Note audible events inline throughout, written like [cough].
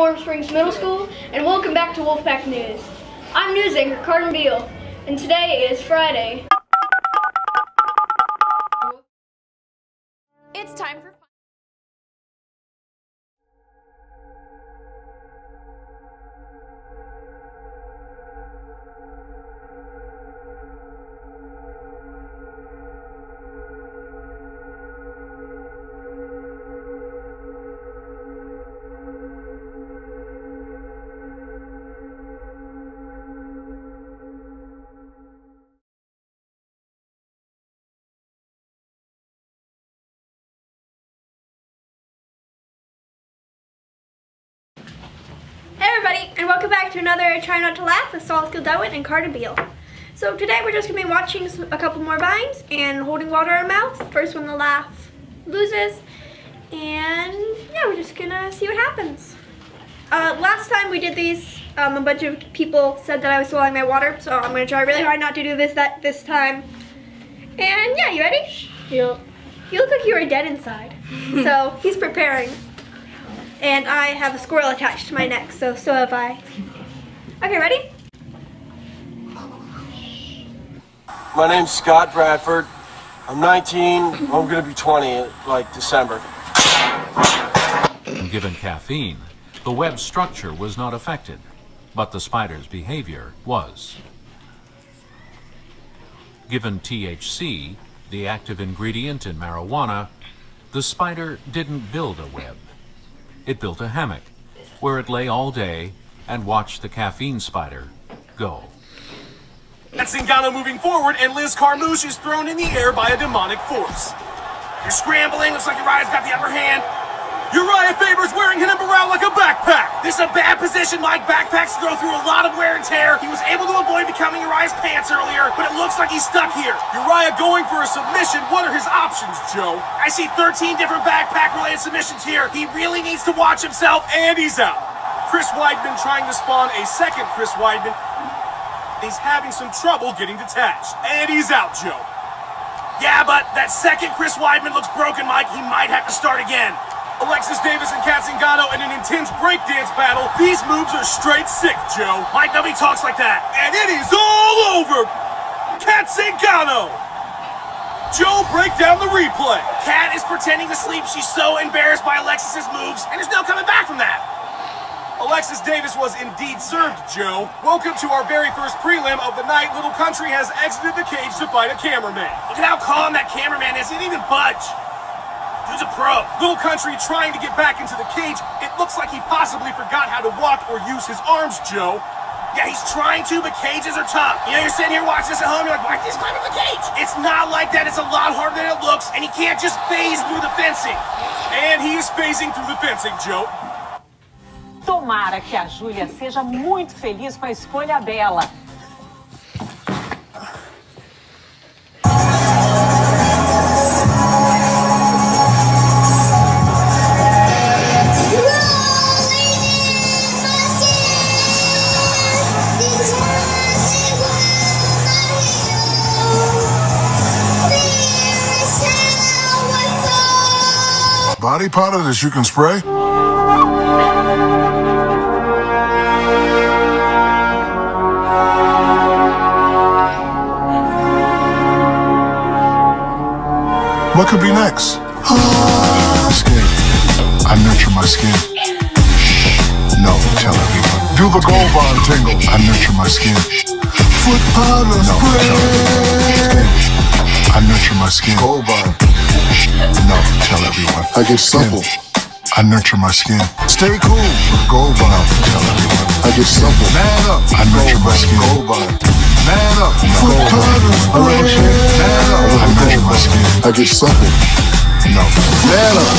Warm Springs Middle School, and welcome back to Wolfpack News. I'm news anchor Carden Beal, and today is Friday. It's time for. Welcome back to another Try Not to Laugh with Saul Skildewitt and Carter Beal. So today we're just going to be watching a couple more vines and holding water in our mouths. First one to laugh loses. And yeah, we're just going to see what happens. Uh, last time we did these, um, a bunch of people said that I was swallowing my water, so I'm going to try really hard not to do this that this time. And yeah, you ready? Yep. You look like you were dead inside. [laughs] so he's preparing. And I have a squirrel attached to my neck, so so have I. Okay, ready? My name's Scott Bradford. I'm 19. I'm gonna be 20 in like December. Given caffeine, the web's structure was not affected, but the spider's behavior was. Given THC, the active ingredient in marijuana, the spider didn't build a web. It built a hammock, where it lay all day and watched the caffeine spider go. That's Zingano moving forward, and Liz Carmouche is thrown in the air by a demonic force. You're scrambling, looks like your Uriah's got the upper hand. Uriah Faber's wearing him around like a backpack. This is a bad position, Mike. Backpacks go through a lot of wear and tear. He was able to avoid becoming Uriah's pants earlier, but it looks like he's stuck here. Uriah going for a submission. What are his options, Joe? I see 13 different backpack-related submissions here. He really needs to watch himself, and he's out. Chris Weidman trying to spawn a second Chris Weidman. He's having some trouble getting detached. And he's out, Joe. Yeah, but that second Chris Weidman looks broken, Mike. He might have to start again. Alexis Davis and Kat Zingano in an intense breakdance battle. These moves are straight sick, Joe. Mike, nobody talks like that. And it is all over. Kat Zingano. Joe, break down the replay. Kat is pretending to sleep. She's so embarrassed by Alexis's moves, and there's no coming back from that. Alexis Davis was indeed served, Joe. Welcome to our very first prelim of the night. Little Country has exited the cage to fight a cameraman. Look at how calm that cameraman is. He didn't even budge. Dude's a pro. Little Country trying to get back into the cage. It looks like he possibly forgot how to walk or use his arms, Joe. Yeah, he's trying to, but cages are tough. You know, you're sitting here watching this at home, you're like, why can't he climb in the cage? It's not like that. It's a lot harder than it looks, and he can't just phase through the fencing. And he is phasing through the fencing, Joe. Tomara que a Júlia seja muito feliz com a escolha dela. Body powder that you can spray? What could be next? [sighs] skin. I nurture my skin. No, tell everyone. Do the gold bond tingle. I nurture my skin. Foot powder no, spray. I nurture my skin. Gold bond. No, tell everyone. I get supple. I nurture my skin. Stay cool. Gold bond. No, tell everyone. I get supple. Man up. I nurture my skin. Gold bond. Man up. Powder spray. Man up. I nurture my skin. I get supple. No. Man up.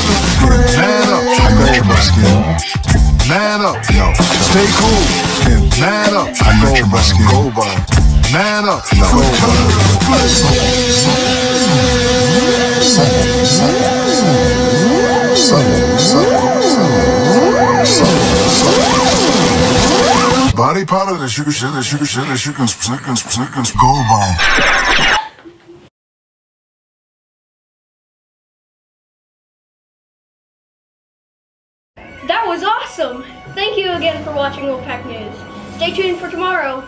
Man up. I nurture my skin. Man up. No. Stay cool. Man up. I nurture my skin. Gold bond. Man up. No. Gold bond. That snick and snick and. That was awesome. Thank you again for watching Wolfpack News. Stay tuned for tomorrow.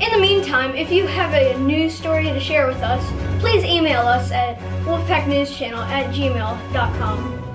In the meantime, if you have a news story to share with us, please email us at wolfpacknewschannel at gmail.com.